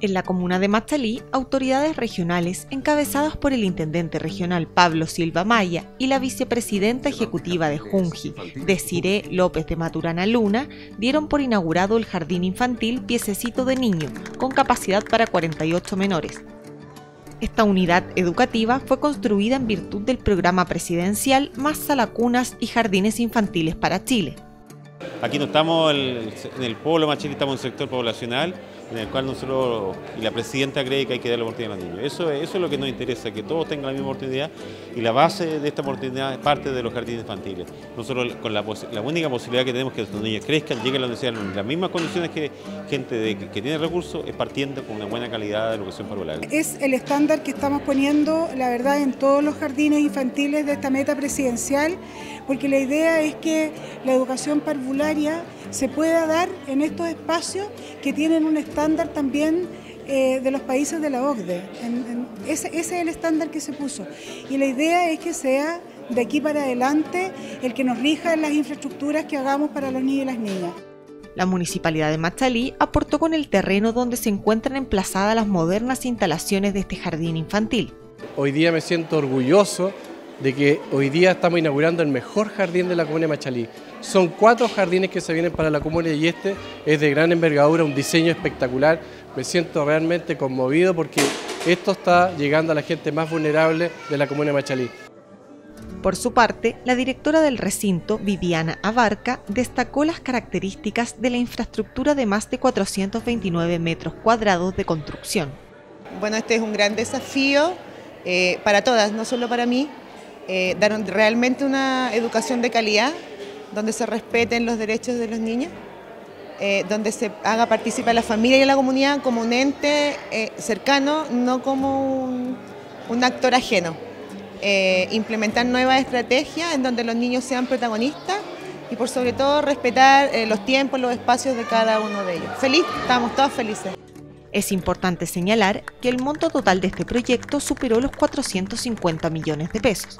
En la comuna de Machalí, autoridades regionales, encabezadas por el intendente regional Pablo Silva Maya y la vicepresidenta ejecutiva de Junji, Desiree López de Maturana Luna, dieron por inaugurado el jardín infantil Piececito de Niño, con capacidad para 48 menores. Esta unidad educativa fue construida en virtud del programa presidencial Más Salacunas y Jardines Infantiles para Chile. Aquí no estamos en el pueblo Machalí, estamos en el sector poblacional en el cual nosotros y la presidenta cree que hay que dar la oportunidad a los niños. Eso, eso es lo que nos interesa, que todos tengan la misma oportunidad y la base de esta oportunidad es parte de los jardines infantiles. Nosotros con la, única posibilidad que tenemos que los niños crezcan, lleguen a la universidad en las mismas condiciones que gente que, tiene recursos, es partiendo con una buena calidad de educación parvular. Es el estándar que estamos poniendo, la verdad, en todos los jardines infantiles de esta meta presidencial, porque la idea es que la educación parvularia se pueda dar en estos espacios que tienen un estándar también eh, de los países de la OCDE. ese, ese, es el estándar que se puso. Y la idea es que sea de aquí para adelante el que nos rija en las infraestructuras que hagamos para los niños y las niñas. La municipalidad de Machalí aportó con el terreno donde se encuentran emplazadas las modernas instalaciones de este jardín infantil. Hoy día me siento orgulloso de que hoy día estamos inaugurando el mejor jardín de la comuna de Machalí. Son cuatro jardines que se vienen para la comuna y este es de gran envergadura, un diseño espectacular. Me siento realmente conmovido porque esto está llegando a la gente más vulnerable de la comuna de Machalí. Por su parte, la directora del recinto, Viviana Abarca, destacó las características de la infraestructura de más de 429 metros cuadrados de construcción. Bueno, este es un gran desafío eh, para todas, no solo para mí, eh, dar realmente una educación de calidad, donde se respeten los derechos de los niños, eh, donde se haga participar la familia y la comunidad como un ente eh, cercano, no como un, actor ajeno. implementar nuevas estrategias en donde los niños sean protagonistas y por sobre todo respetar los tiempos, los espacios de cada uno de ellos. Feliz, estamos todos felices. Es importante señalar que el monto total de este proyecto superó los 450 millones de pesos.